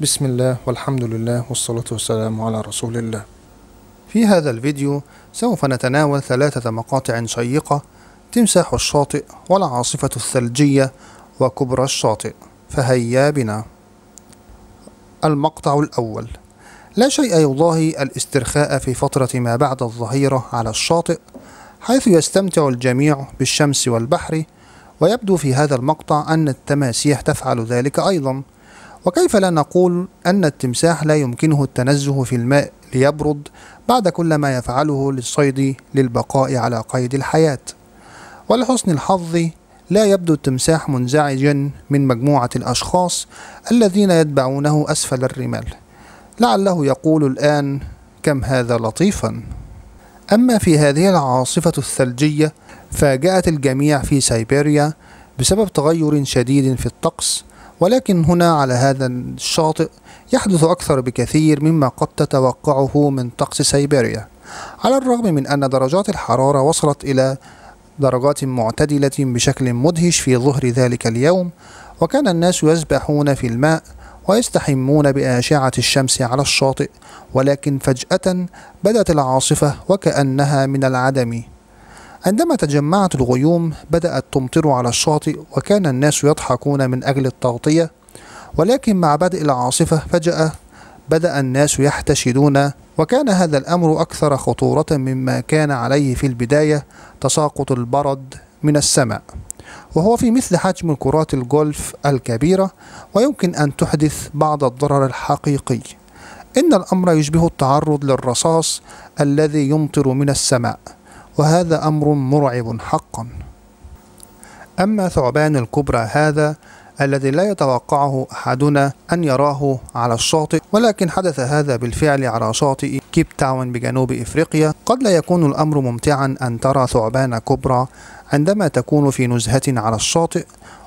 بسم الله والحمد لله والصلاة والسلام على رسول الله. في هذا الفيديو سوف نتناول ثلاثة مقاطع شيقة تمساح الشاطئ والعاصفة الثلجية وكبرى الشاطئ. فهيا بنا. المقطع الأول. لا شيء يضاهي الاسترخاء في فترة ما بعد الظهيرة على الشاطئ حيث يستمتع الجميع بالشمس والبحر ويبدو في هذا المقطع أن التماسيح تفعل ذلك أيضا. وكيف لا نقول أن التمساح لا يمكنه التنزه في الماء ليبرد بعد كل ما يفعله للصيد للبقاء على قيد الحياة؟ ولحسن الحظ لا يبدو التمساح منزعجا من مجموعة الأشخاص الذين يتبعونه أسفل الرمال. لعله يقول الآن كم هذا لطيفا. أما في هذه العاصفة الثلجية فاجأت الجميع في سيبيريا بسبب تغير شديد في الطقس ولكن هنا على هذا الشاطئ يحدث أكثر بكثير مما قد تتوقعه من طقس سيبيريا على الرغم من أن درجات الحرارة وصلت إلى درجات معتدلة بشكل مدهش في ظهر ذلك اليوم وكان الناس يسبحون في الماء ويستحمون بأشعة الشمس على الشاطئ ولكن فجأة بدأت العاصفة وكأنها من العدم. عندما تجمعت الغيوم بدأت تمطر على الشاطئ وكان الناس يضحكون من أجل التغطية. ولكن مع بدء العاصفة فجأة بدأ الناس يحتشدون وكان هذا الأمر أكثر خطورة مما كان عليه في البداية تساقط البرد من السماء. وهو في مثل حجم كرات الجولف الكبيرة ويمكن أن تحدث بعض الضرر الحقيقي. إن الأمر يشبه التعرض للرصاص الذي يمطر من السماء. وهذا أمر مرعب حقا. أما ثعبان الكبرى هذا الذي لا يتوقعه أحدنا أن يراه على الشاطئ ولكن حدث هذا بالفعل على شاطئ كيب تاون بجنوب إفريقيا. قد لا يكون الأمر ممتعا أن ترى ثعبان كبرى عندما تكون في نزهة على الشاطئ.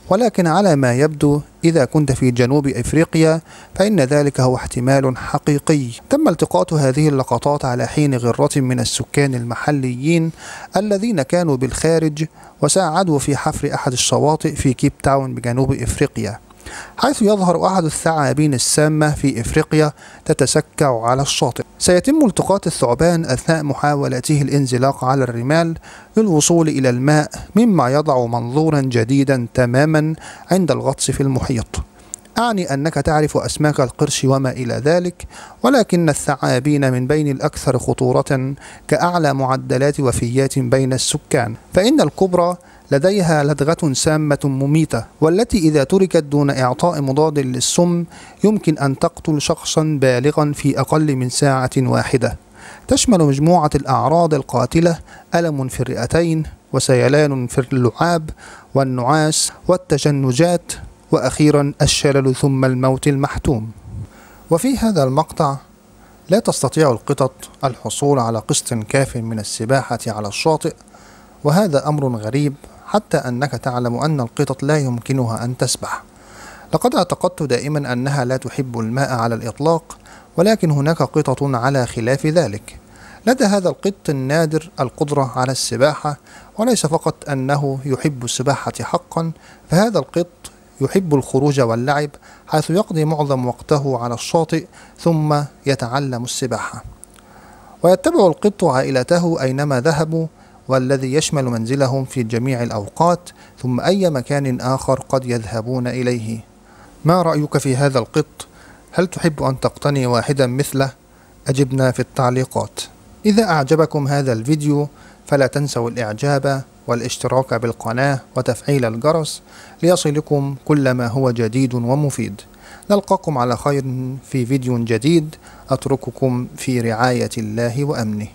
ولكن على ما يبدو إذا كنت في جنوب إفريقيا فإن ذلك هو احتمال حقيقي. تم التقاط هذه اللقطات على حين غرة من السكان المحليين الذين كانوا بالخارج وساعدوا في حفر أحد الشواطئ في كيب تاون بجنوب إفريقيا. حيث يظهر أحد الثعابين السامة في إفريقيا تتسكع على الشاطئ. سيتم التقاط الثعبان أثناء محاولته الانزلاق على الرمال للوصول إلى الماء مما يضع منظورا جديدا تماما عند الغطس في المحيط. أعني أنك تعرف أسماك القرش وما إلى ذلك ولكن الثعابين من بين الأكثر خطورة كأعلى معدلات وفيات بين السكان. فإن الكبرى لديها لدغة سامة مميتة والتي إذا تركت دون إعطاء مضاد للسم يمكن أن تقتل شخصا بالغا في أقل من ساعة واحدة. تشمل مجموعة الأعراض القاتلة ألم في الرئتين وسيلان في اللعاب والنعاس والتشنجات وأخيرا الشلل ثم الموت المحتوم. وفي هذا المقطع لا تستطيع القطط الحصول على قسط كاف من السباحة على الشاطئ وهذا أمر غريب. حتى أنك تعلم أن القطط لا يمكنها أن تسبح. لقد اعتقدت دائما أنها لا تحب الماء على الإطلاق ولكن هناك قطط على خلاف ذلك. لدى هذا القط النادر القدرة على السباحة وليس فقط أنه يحب السباحة حقا فهذا القط يحب الخروج واللعب حيث يقضي معظم وقته على الشاطئ ثم يتعلم السباحة. ويتبع القط عائلته أينما ذهبوا والذي يشمل منزلهم في جميع الأوقات ثم أي مكان آخر قد يذهبون إليه. ما رأيك في هذا القط؟ هل تحب أن تقتني واحدا مثله؟ أجبنا في التعليقات. إذا أعجبكم هذا الفيديو فلا تنسوا الإعجاب والاشتراك بالقناة وتفعيل الجرس ليصلكم كل ما هو جديد ومفيد. نلقاكم على خير في فيديو جديد. أترككم في رعاية الله وأمنه.